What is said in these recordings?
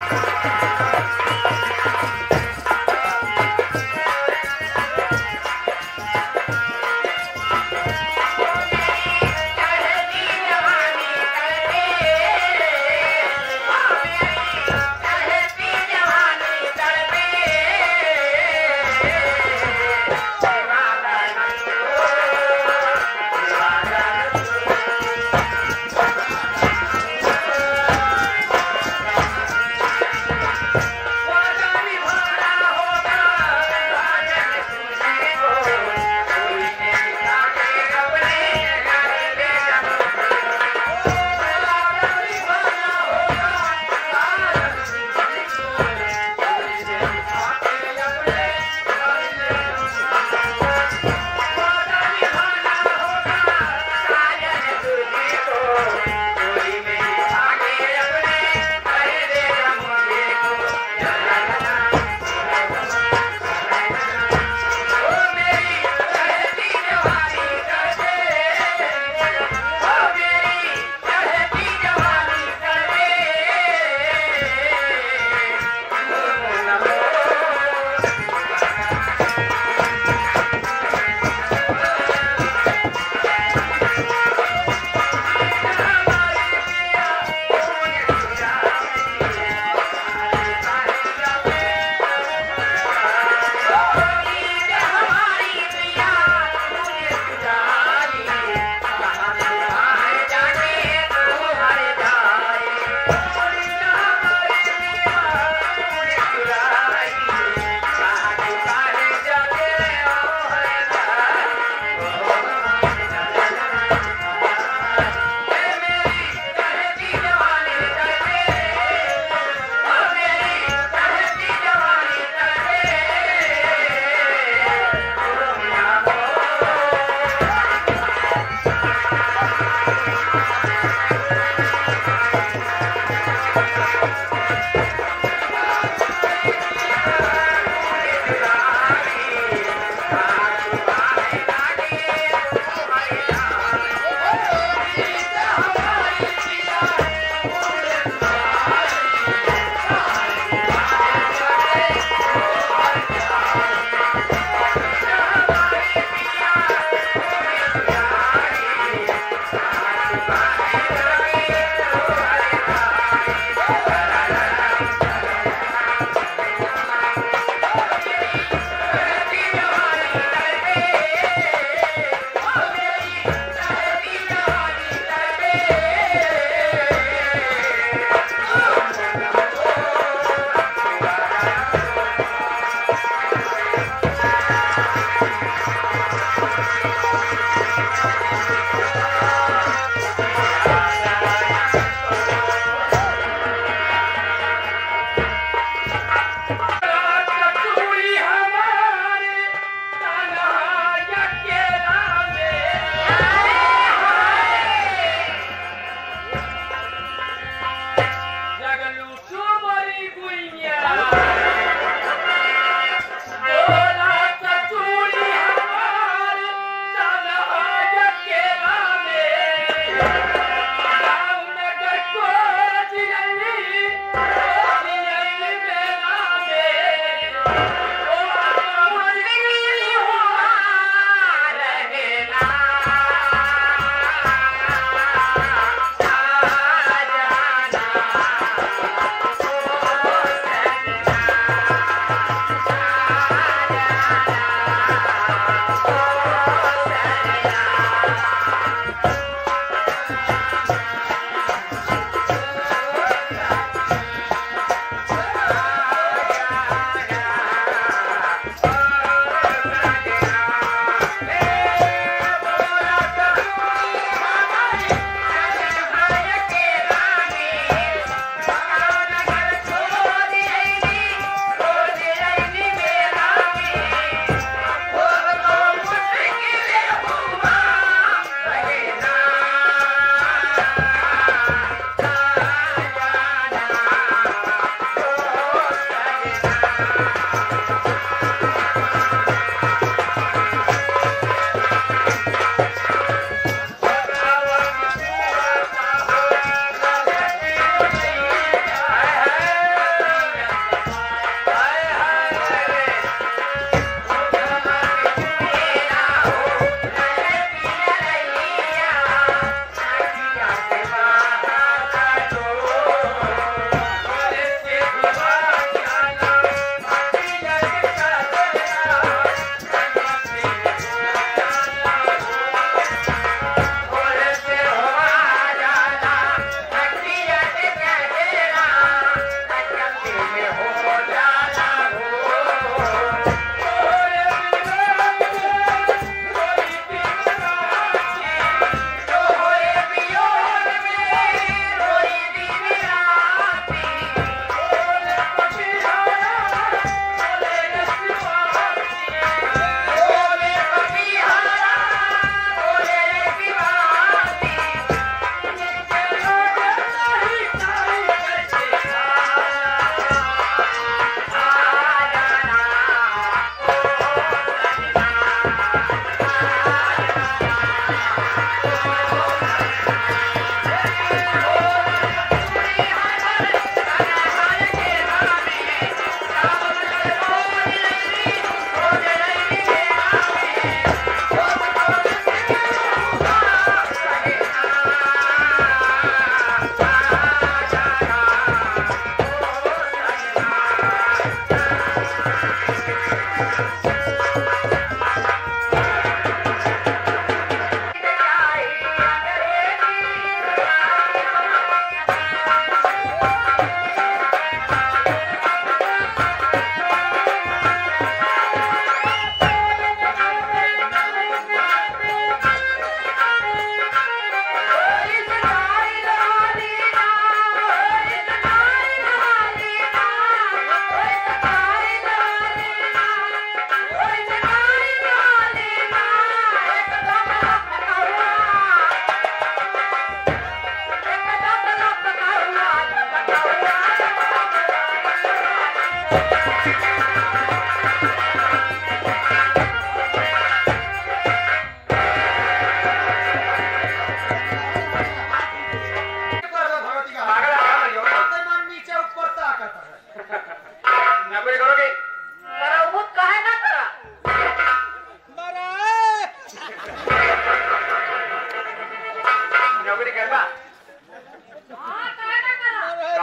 you.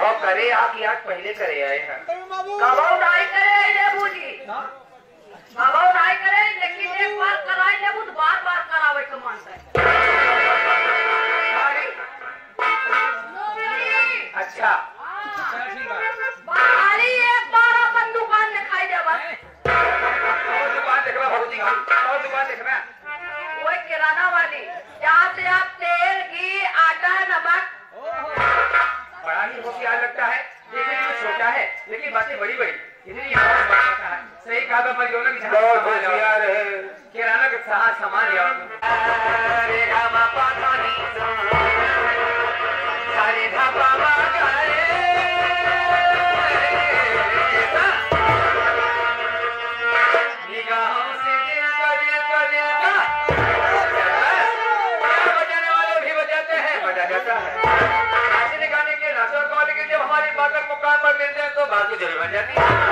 कैसे करे आए हैं। कबो नहीं करे लेबू जी कबो नहीं करे लेकिन एक बार कराई लेबू तो बार बार करावे के मन अच्छा। बाहरी एक बार अपन दुकान दिखाई देबा और दुकान भौजी और किराना वाली जहाँ से आप बड़ा ही होशियार लगता है देखने में तो छोटा है लेकिन बातें बड़ी बड़ी। इतनी है। सही कहा था परियोजना की सामान लिया किराना के साथ सामान बात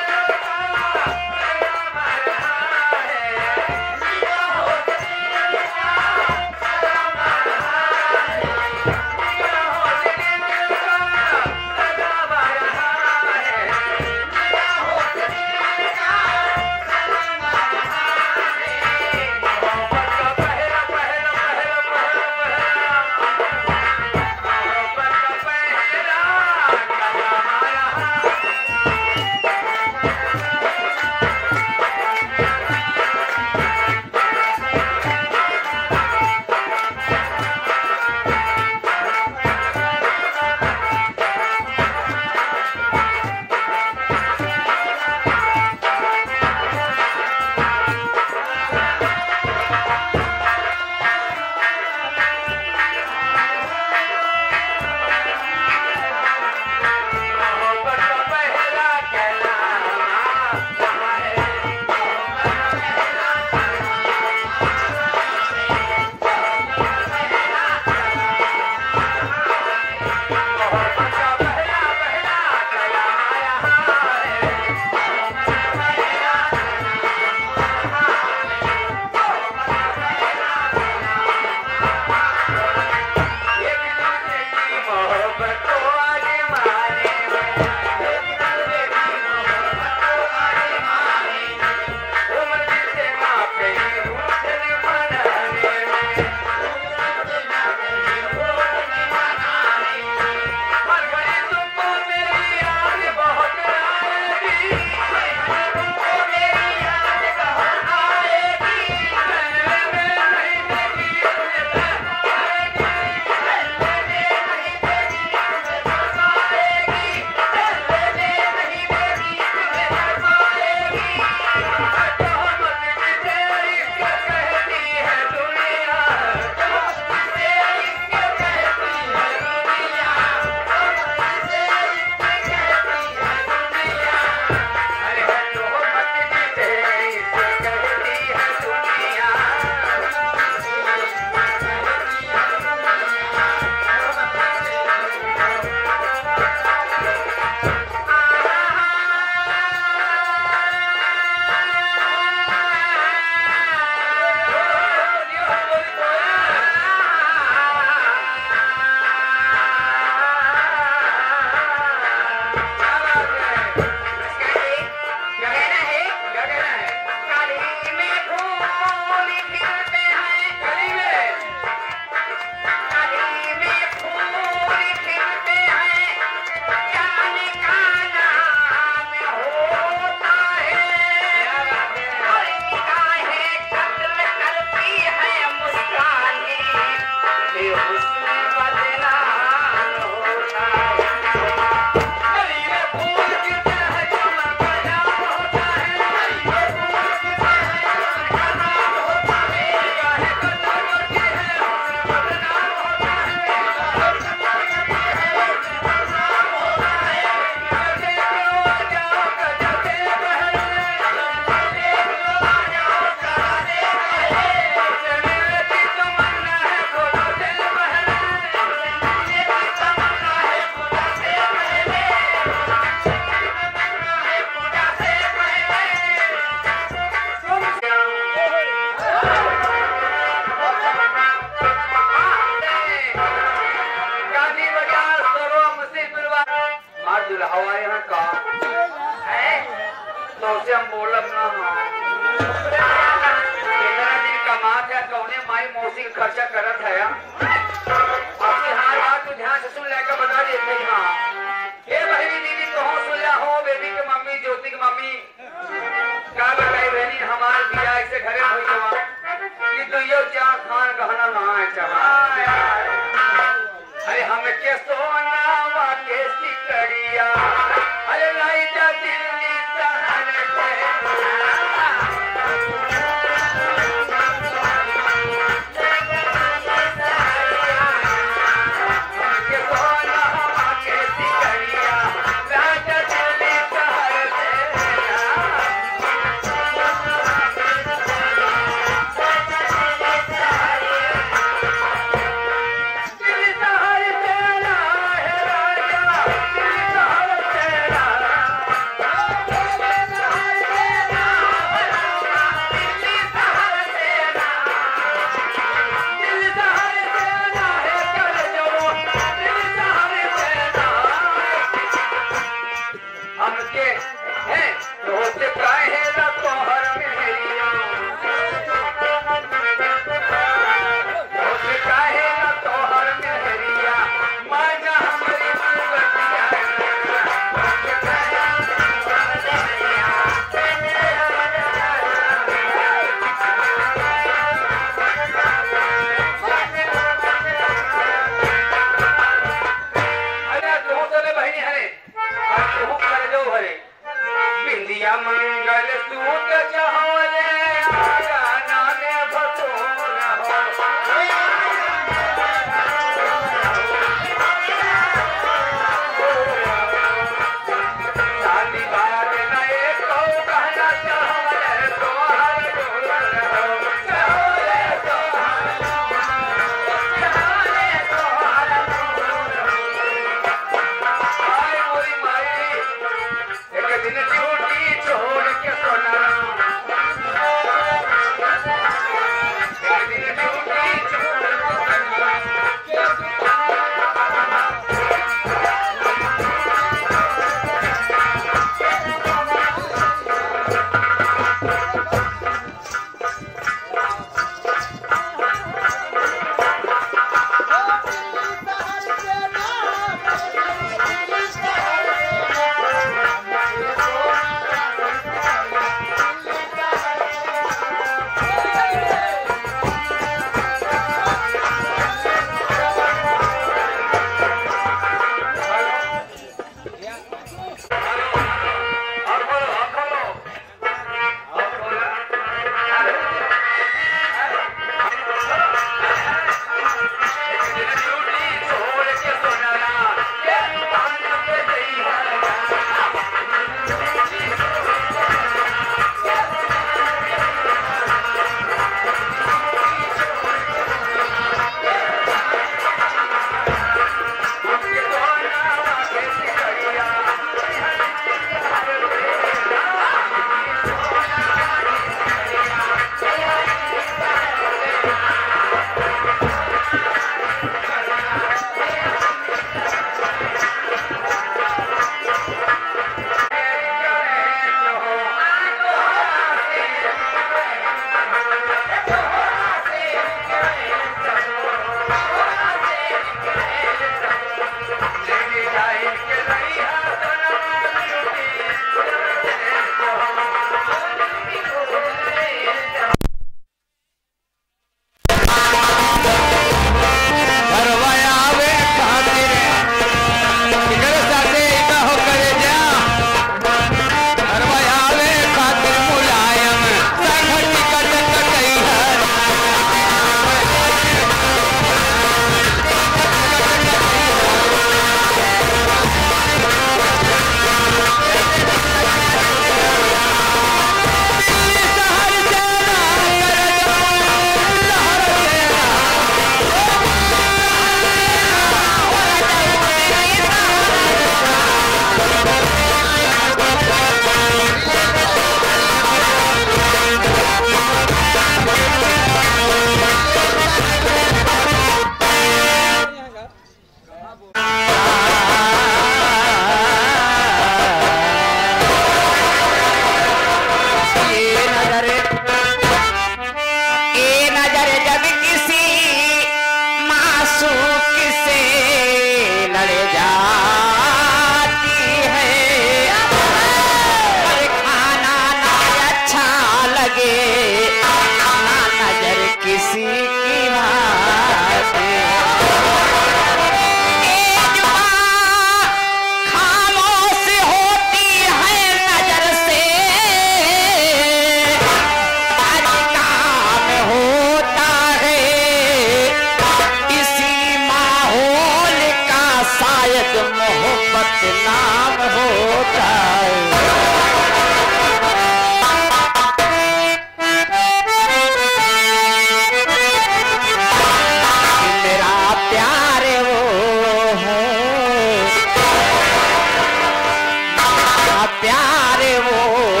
प्यार वो?